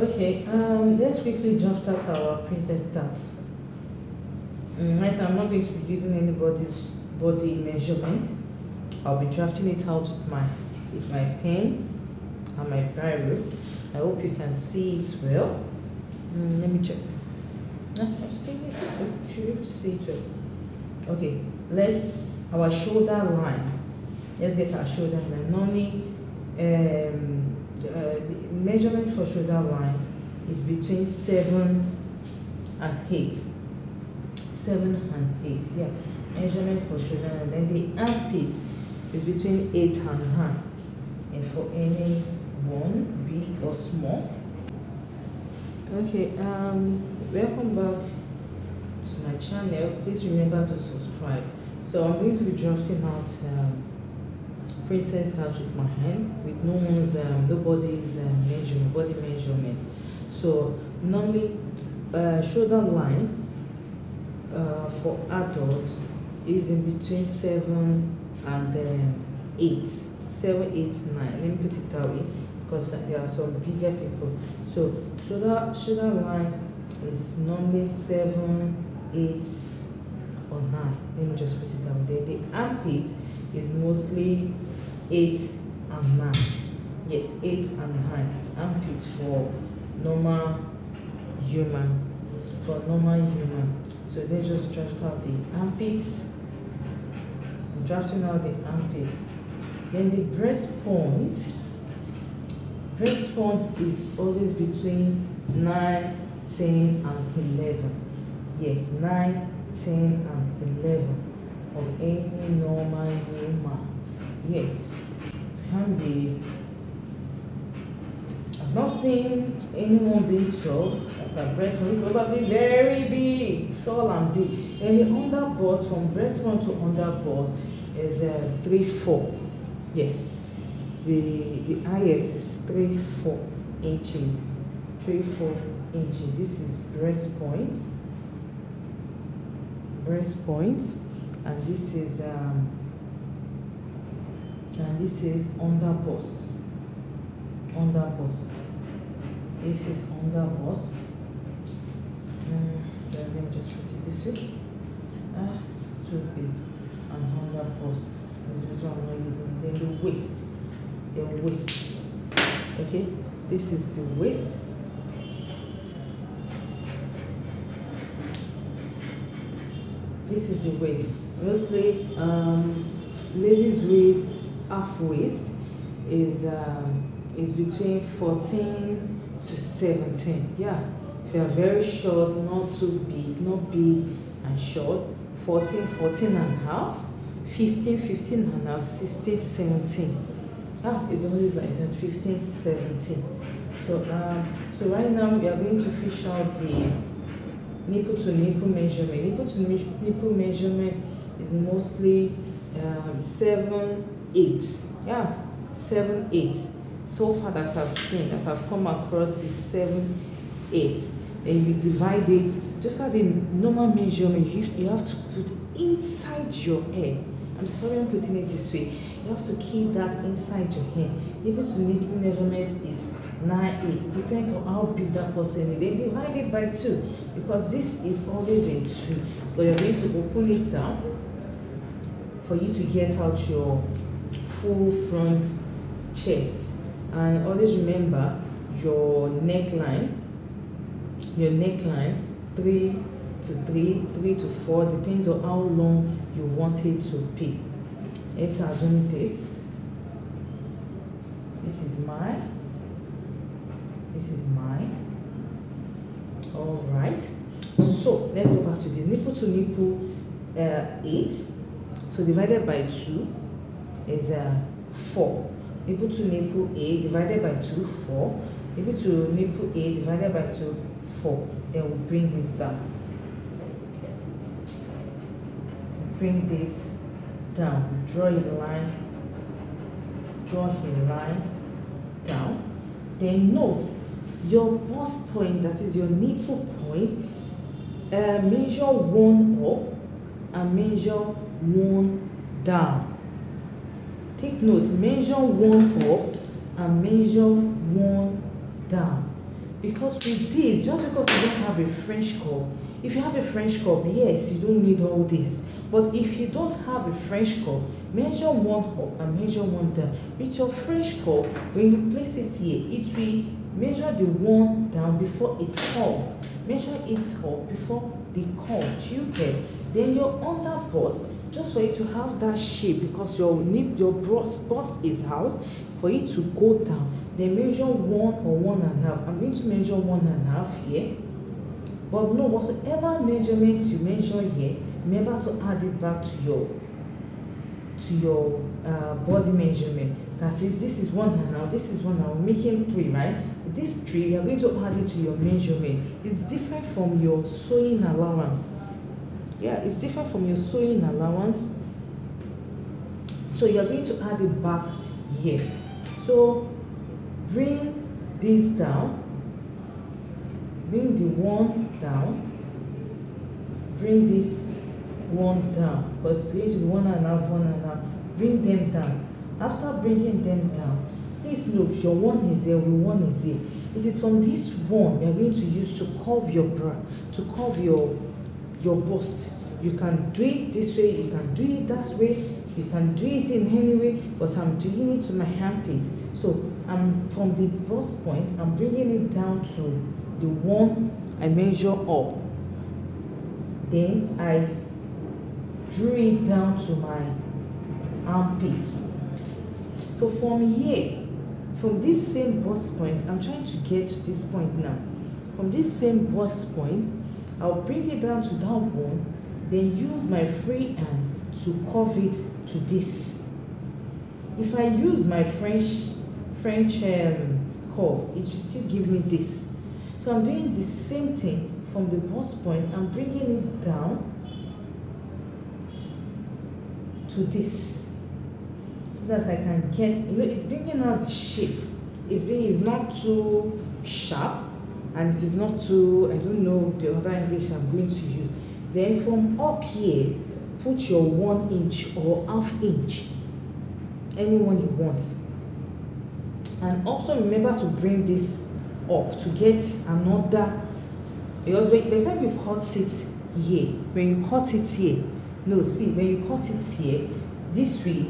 Okay, um, let's quickly draft out our princess darts. Mm, right now, I'm not going to be using anybody's body measurement. I'll be drafting it out with my with my pen and my biro. I hope you can see it well. Mm, let me check. Should see it. Okay, let's our shoulder line. Let's get our shoulder line. Normally, um, uh, the measurement for shoulder line is between seven and eight. Seven and eight, yeah. Measurement for shoulder line. Then the armpit is between eight and nine. And for any one, big or small. Okay, um, welcome back to my channel. Please remember to subscribe. So I'm going to be drafting out um, princess darts with my hand with no one's um, nobody's um, measurement body measurement so normally uh, shoulder line uh, for adults is in between seven and um, eight. Seven eight nine. Let me put it that way because there are some bigger people. So shoulder shoulder line is normally seven eight or nine. Let me just put it down there the armpit is mostly eight and nine. Yes eight and nine. Armpit for normal human for normal human. So let's just draft out the armpits. I'm drafting out the armpits. Then the breast point breast point is always between nine ten and eleven. Yes nine ten and eleven of any normal human. Yes can be I've not seen anyone being tall like a breast bone probably very big tall and big. And the under bust from breast bone to under bust is uh, three four. Yes. The the highest is three four inches. Three four inches. This is breast point. Breast point. And this is um and this is under bust under bust this is under bust mm, so let me just put it this way. Ah it's too big and under bust this is what i'm not using. Then the waist the waist okay? This is the waist this is the waist mostly um ladies waist half waist is um is between 14 to 17 yeah if you are very short not too big not big and short 14 14 and a half 15 15 and a half 16 17 ah it's always like that 15 17 so um so right now we are going to fish out the nipple to nipple measurement. Nipple to nipple measurement is mostly um, seven eight. Yeah seven eight. So far that i've seen that i've come across is seven eight. Then you divide it just like the normal measurement. You, you have to put inside your head. I'm sorry i'm putting it this way. You have to keep that inside your head. Nipple to nipple measurement is nine eight. Depends on how big that person is. Then divide it by two because this is always in two. But you're going to open it down for you to get out your full front chest. And always remember your neckline your neckline three to three three to four depends on how long you want it to be. Let's assume this. This is my this is mine. All right. So let's go back to this nipple to nipple uh, eight. So divided by two is uh, four. Equal to nipple eight divided by two four. Equal to nipple eight divided by two four. Then we bring this down. Bring this down. Draw a line draw a line down. Then note your bust point that is your nipple point uh, measure one up and measure one down take note measure one up and measure one down. Because with this just because you don't have a french curve if you have a french curve yes you don't need all this. But if you don't have a french curve measure one up and measure one down. With your french curve when you place it here it will measure the one down before it curve measure it up before the curve do you get then your under bust just for you to have that shape because your nip your bust is out for it to go down then measure one or one and a half. I'm going to measure one and a half here. But no whatsoever measurement you measure here remember to add it back to your to your uh, body measurement. That is this is one and now this is one now making three right? This three you are going to add it to your measurement. It's different from your sewing allowance yeah it's different from your sewing allowance. So you are going to add it back here. So bring this down. Bring the one down. Bring this one down. Because it's one and a half one and a half. Bring them down. After bringing them down please note your one is here your one is here. It is from this one you are going to use to curve your bra to curve your your bust you can do it this way you can do it that way you can do it in any way but i'm doing it to my armpit. So i'm from the bust point i'm bringing it down to the one i measure up. Then i drew it down to my armpits so from here from this same bust point i'm trying to get to this point now. From this same bust point i'll bring it down to that one then use my free hand to curve it to this. If i use my french french um, curve it will still give me this. So i'm doing the same thing from the bust point. I'm bringing it down to this so that I can get you know it's bringing out the shape. It's being it's not too sharp and it is not too I don't know the other English I'm going to use. Then from up here put your one inch or half inch anyone you want. And also remember to bring this up to get another because by the time you cut it here when you cut it here no see when you cut it here this will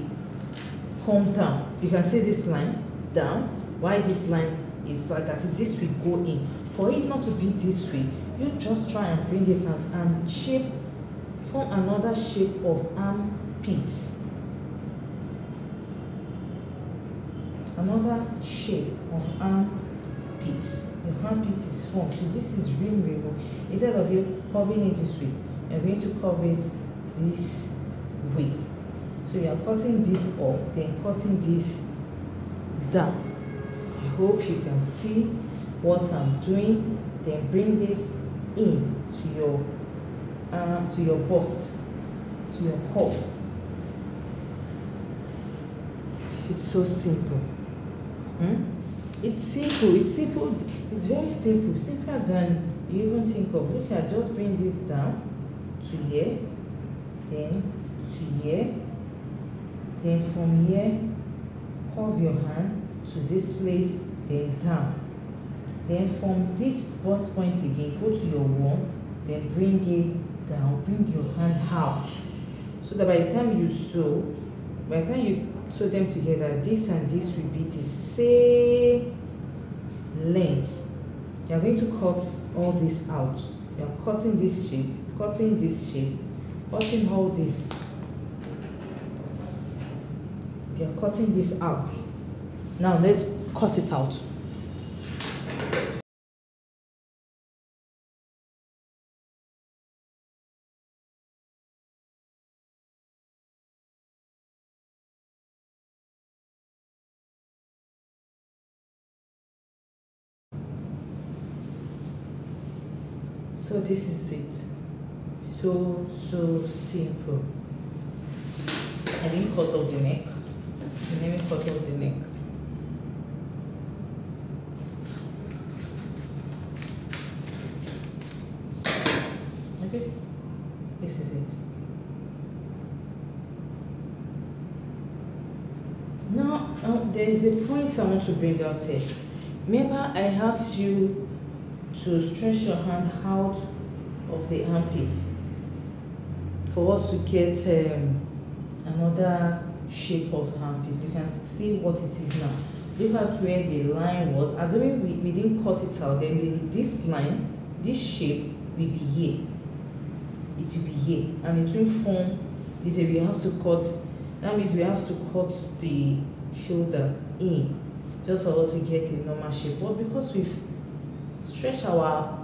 come down. You can see this line down why this line is like that is this will go in for it not to be this way you just try and bring it out and shape form another shape of armpits. Another shape of armpits. Your armpit is formed. So this is ring ring. Instead of you curving it this way you're going to curve it this way. So you are cutting this up then cutting this down. I hope you can see what i'm doing then bring this in to your uh, to your bust to your curve it's so simple. Hmm? it's simple it's simple it's very simple simpler than you even think of. Look at just bring this down to here then to here then from here curve your hand to this place then down then from this bust point again go to your one then bring it down bring your hand out. So that by the time you sew by the time you sew them together this and this will be the same length. You are going to cut all this out. You are cutting this shape cutting this shape cutting all this. You are cutting this out. Now let's cut it out so this is it. So so simple. I didn't cut off the neck. Let me cut off the neck. Okay. This is it. Now uh, there is a point I want to bring out here. Remember I asked you to stretch your hand out of the armpit for us to get um, another shape of armpit. You can see what it is now. Look at where the line was. Assuming we, we didn't cut it out, then the, this line, this shape will be here. It will be here. And it will form this. We have to cut, that means we have to cut the shoulder in just us to get a normal shape. But because we've stretched our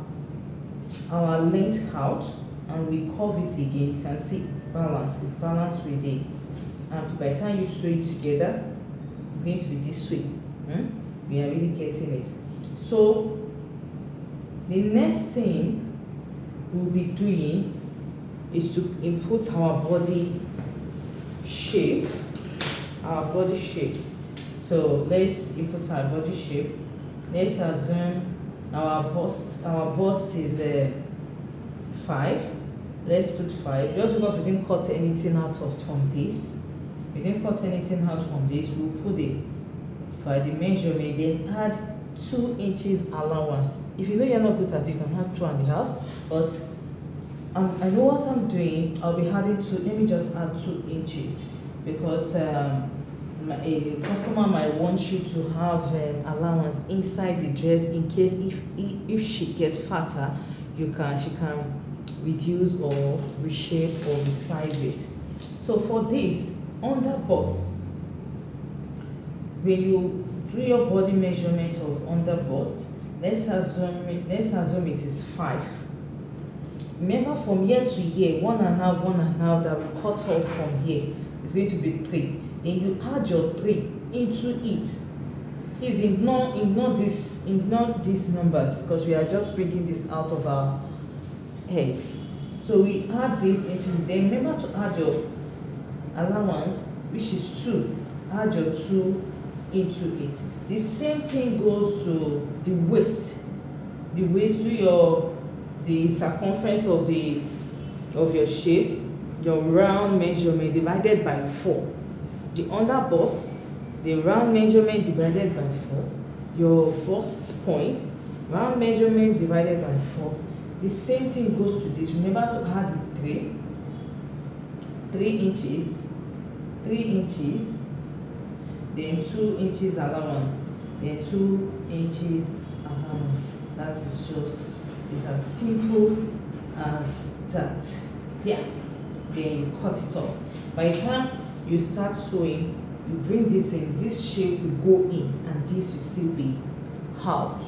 our length out and we curve it again, you can see it balance, it balance with the and by the time you sew it together, it's going to be this way. Hmm? We are really getting it. So the next thing we'll be doing is to input our body shape, our body shape. So let's input our body shape. Let's assume our bust, our bust is uh, five. Let's put five. Just because we didn't cut anything out of from this, we didn't cut anything out from this, we'll put it for the measurement, then add two inches allowance. If you know you're not good at it, you can have two and a half, but um, I know what I'm doing. I'll be adding two, let me just add two inches because um, a customer might want you to have um, allowance inside the dress in case if, if she get fatter, you can, she can reduce or reshape or resize it. So for this, under bust, when you do your body measurement of under bust, let's assume let's assume it is five. Remember from year to year, one and a half, one and a half that we cut off from here is going to be three. Then you add your three into it. Please ignore ignore this ignore these numbers because we are just bringing this out of our head. So we add this into then remember to add your allowance which is two. Add your two into it. The same thing goes to the waist. The waist to your the circumference of the of your shape, your round measurement divided by four. The under bust, the round measurement divided by four. Your bust point, round measurement divided by four. The same thing goes to this. Remember to add the three, three inches, three inches, then two inches allowance, then two inches allowance. That is just it's as simple as that. Yeah. Then you cut it off. By the time you start sewing, you bring this in. This shape will go in, and this will still be out.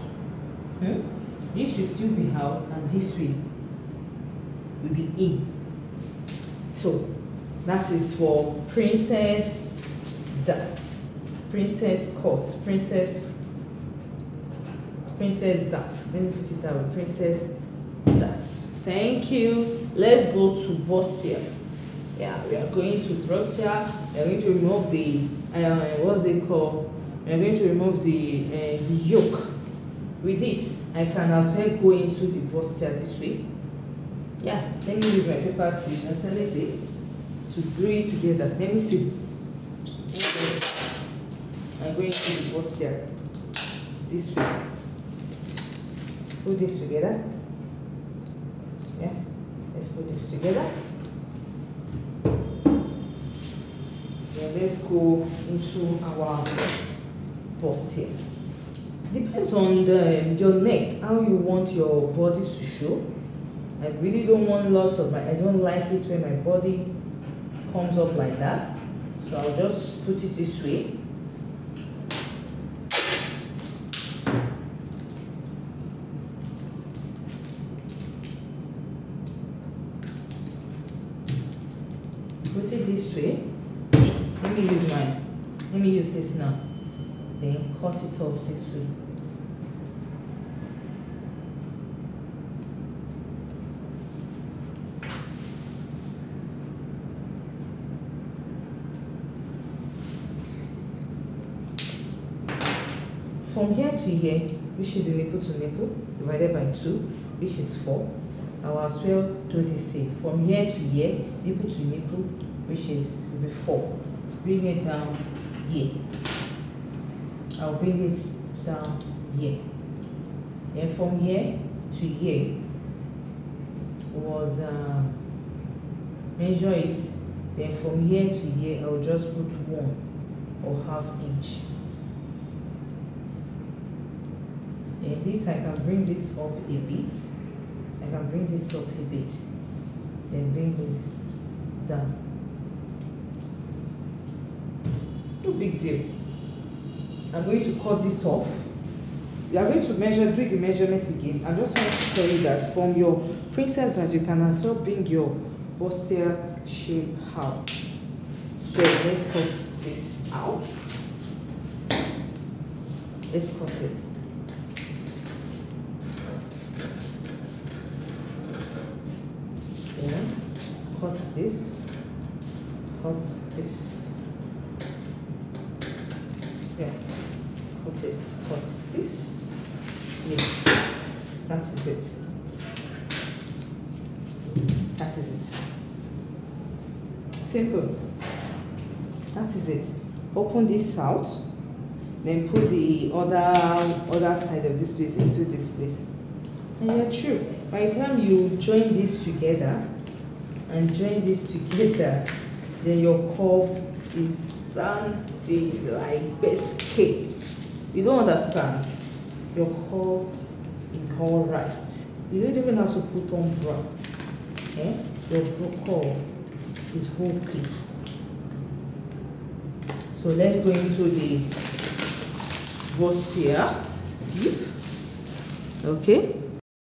Hmm? This will still be out, and this will will be in. So that is for princess darts, princess cuts, princess princess darts. Let me put it that way, princess darts. Thank you. Let's go to bustier. Yeah, we are going to bustier. We are going to remove the uh, what's it called? We are going to remove the uh, the yoke. With this, I can as well go into the bustier this way. Yeah, let me use my paper to it to glue it together. Let me see. I'm going to the bustier this way. Put this together. Yeah, let's put this together. Let's go into our post here. Depends on the your neck, how you want your body to show. I really don't want lots of my, I don't like it when my body comes up like that. So I'll just put it this way. Put it this way. Let me use my, let me use this now. Then cut it off this way. From here to here, which is a nipple to nipple, divided by 2, which is 4. I will as well do the same. From here to here, nipple to nipple, which is will be 4. Bring it down here. I'll bring it down here. Then from here, to here was um, measure it. Then from here to here I'll just put one or half inch. And this I can bring this up a bit. I can bring this up a bit. Then bring this down no big deal. I'm going to cut this off. We are going to measure do the measurement again. I just want to tell you that from your princess that you can as well bring your bustier shape out. So let's cut this out. Let's cut this. Then cut this. Cut this yeah cut this cut this yes that is it that is it. Simple. That is it. Open this out then put the other other side of this place into this place. And you're true. By the time you join this together and join this together then your curve is standing like biscuit you don't understand. Your curve is all right. You don't even have to put on bra eh? Your curve is okay. So let's go into the bustier deep okay